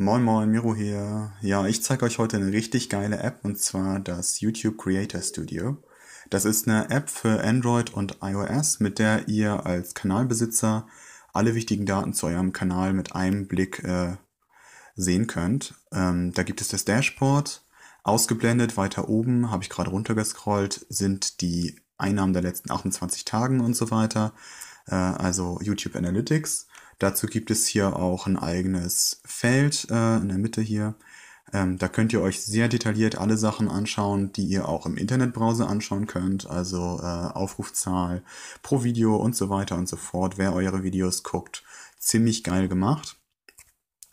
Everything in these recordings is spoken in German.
Moin Moin, Miro hier. Ja, ich zeige euch heute eine richtig geile App und zwar das YouTube Creator Studio. Das ist eine App für Android und iOS, mit der ihr als Kanalbesitzer alle wichtigen Daten zu eurem Kanal mit einem Blick äh, sehen könnt. Ähm, da gibt es das Dashboard. Ausgeblendet weiter oben, habe ich gerade runtergescrollt, sind die Einnahmen der letzten 28 Tagen und so weiter. Äh, also YouTube Analytics. Dazu gibt es hier auch ein eigenes Feld äh, in der Mitte hier. Ähm, da könnt ihr euch sehr detailliert alle Sachen anschauen, die ihr auch im Internetbrowser anschauen könnt, also äh, Aufrufzahl pro Video und so weiter und so fort, wer eure Videos guckt. Ziemlich geil gemacht.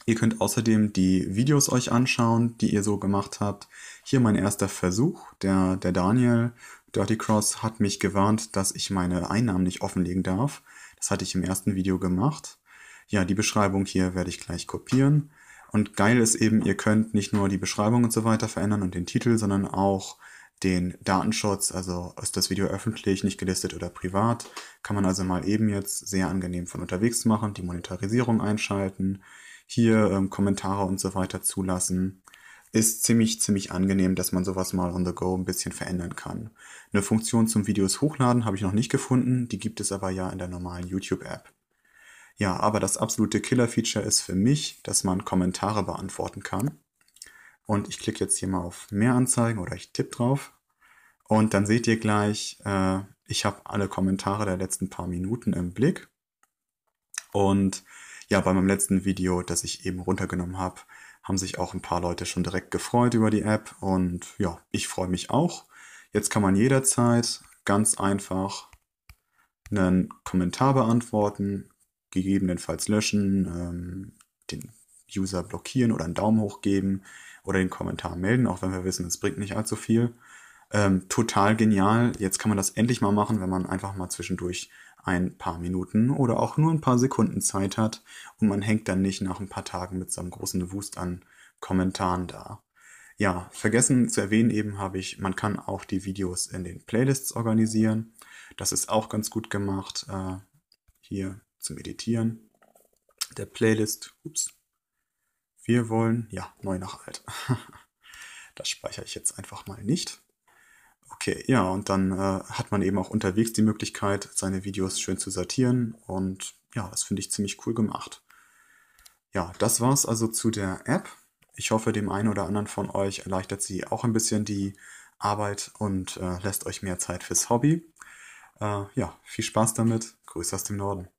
Ihr könnt außerdem die Videos euch anschauen, die ihr so gemacht habt. Hier mein erster Versuch. Der, der Daniel Dirty Cross hat mich gewarnt, dass ich meine Einnahmen nicht offenlegen darf. Das hatte ich im ersten Video gemacht. Ja, die Beschreibung hier werde ich gleich kopieren. Und geil ist eben, ihr könnt nicht nur die Beschreibung und so weiter verändern und den Titel, sondern auch den Datenschutz, also ist das Video öffentlich, nicht gelistet oder privat, kann man also mal eben jetzt sehr angenehm von unterwegs machen, die Monetarisierung einschalten, hier ähm, Kommentare und so weiter zulassen. Ist ziemlich, ziemlich angenehm, dass man sowas mal on the go ein bisschen verändern kann. Eine Funktion zum Videos hochladen habe ich noch nicht gefunden, die gibt es aber ja in der normalen YouTube-App. Ja, aber das absolute Killer-Feature ist für mich, dass man Kommentare beantworten kann. Und ich klicke jetzt hier mal auf Mehr anzeigen oder ich tippe drauf. Und dann seht ihr gleich, äh, ich habe alle Kommentare der letzten paar Minuten im Blick. Und ja, bei meinem letzten Video, das ich eben runtergenommen habe, haben sich auch ein paar Leute schon direkt gefreut über die App. Und ja, ich freue mich auch. Jetzt kann man jederzeit ganz einfach einen Kommentar beantworten, gegebenenfalls löschen, ähm, den User blockieren oder einen Daumen hoch geben oder den Kommentar melden, auch wenn wir wissen, es bringt nicht allzu viel. Ähm, total genial. Jetzt kann man das endlich mal machen, wenn man einfach mal zwischendurch ein paar Minuten oder auch nur ein paar Sekunden Zeit hat und man hängt dann nicht nach ein paar Tagen mit so einem großen Wust an Kommentaren da. Ja, vergessen zu erwähnen eben habe ich, man kann auch die Videos in den Playlists organisieren. Das ist auch ganz gut gemacht. Äh, hier zum Editieren der Playlist. Ups. Wir wollen, ja, neu nach alt. das speichere ich jetzt einfach mal nicht. Okay, ja, und dann äh, hat man eben auch unterwegs die Möglichkeit, seine Videos schön zu sortieren. Und ja, das finde ich ziemlich cool gemacht. Ja, das war's also zu der App. Ich hoffe, dem einen oder anderen von euch erleichtert sie auch ein bisschen die Arbeit und äh, lässt euch mehr Zeit fürs Hobby. Äh, ja, viel Spaß damit. Grüße aus dem Norden.